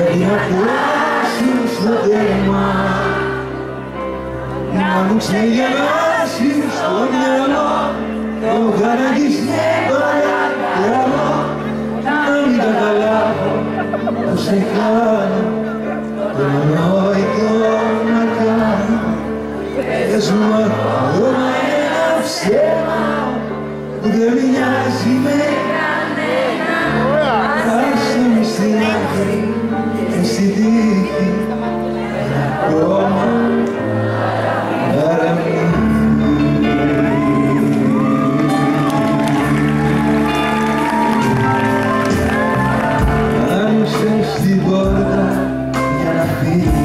Πρέπει να φτάσεις στο τέρμα Να μου ξεγελάσεις στο μυαλό Το χαρακτής τώρα τραβώ Να μην καταλάβω πως σε κάνω Το νόητο να κάνω Πες μου ακόμα ένα ψέμα Που δεν μοιάζει 그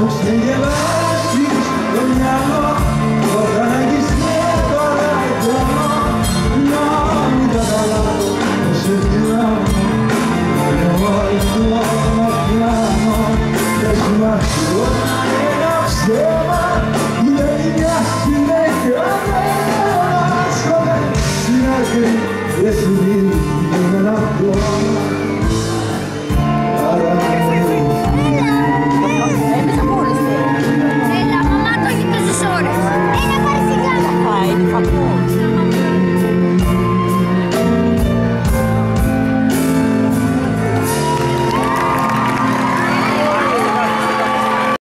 μου ξεγελάσεις το μυαλό Το χαράγεις και τώρα εκτονώ Να μην καταλάβω πως σε πιάνω Εγώ αυτό να πιάνω Πες μου ακόμα ένα ψέμα Που δεν μοιάζει με κανένα Στην άκρη δεν σου δίνω